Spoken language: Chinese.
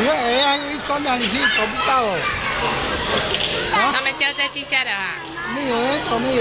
你看哎呀，一双两斤找不到哦。上面掉在地下的啊？没有，哎，草没有。